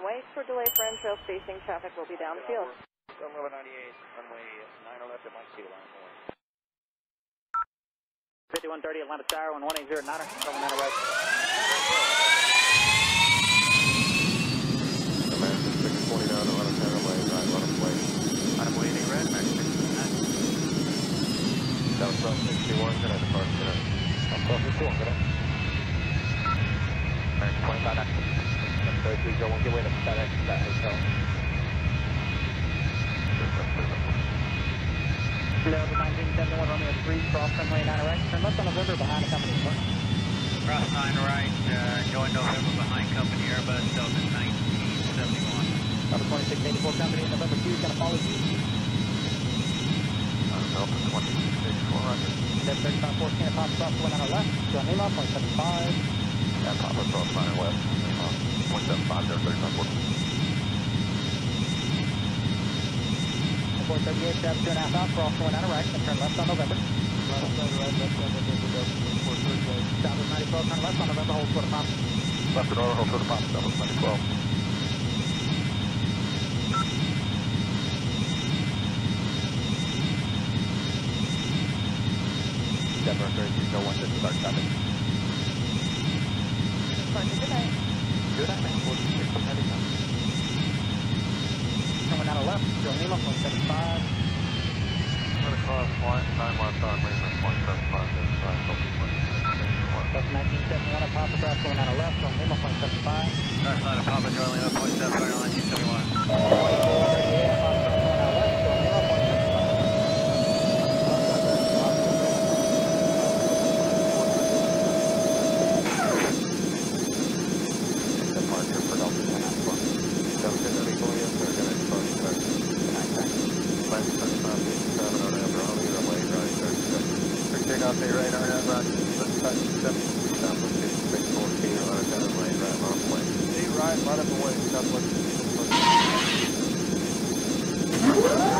wait for delay for in-trail spacing. Traffic will be down the field. Sunlevel 98, runway 9 left at Mike Sea line. 5130 Atlanta Tower, 1180 Niner, Atlanta right. American 649, Atlanta Tower, lane right, run away. I'm waiting red, Max 69. Down south 61, can I depart today? I'm close to 2, good. American 25, that's 33, go one, get away to FedEx, that hotel. Delta 1971, Romeo 3, cross runway 9 right, turn left on November behind the company. Cross 9 right, uh, going November behind company Airbus Delta 1971. Number 2684 company, November 2 is going to follow you. Delta 26, 400. Delta 3514, Papa cross going on our left, John Lima, 0.75. And Papa cross 9 west, Lima, 0.75, there, 3514. 438, grab two and a half out, cross going on our right, and turn left on November. Left side, right, left side, November, Delta 2438. Southwest 9012, turn left on November, hold for the Papa. Left and order, hold for the Papa, Delta 2012. Denver 33, go one, this is our traffic. Good night. Coming out of left, Joe Lima, 0.75. Gonna cross line, 9 left on Lima, 0.75, this side, Delta 26, That's 1971, a Papa cross going out of left, Joe Lima, 0.75. Cross 9 Papa Charlie, 0.75, 1971. 2438, a Papa cross going out of left, Joe Lima, 0.75. Departure for Delta 24. Delta 24, yes, sir, gonna depart today. Left 35, 57 on Aberoni, runway right, 36. For takeoff, A right on Aberoni, 57, Southwest 614, lane right, long way. A right, right up the way, Southwest 614.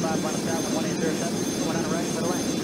5 final travel, one intercept, one on the right, middle lane.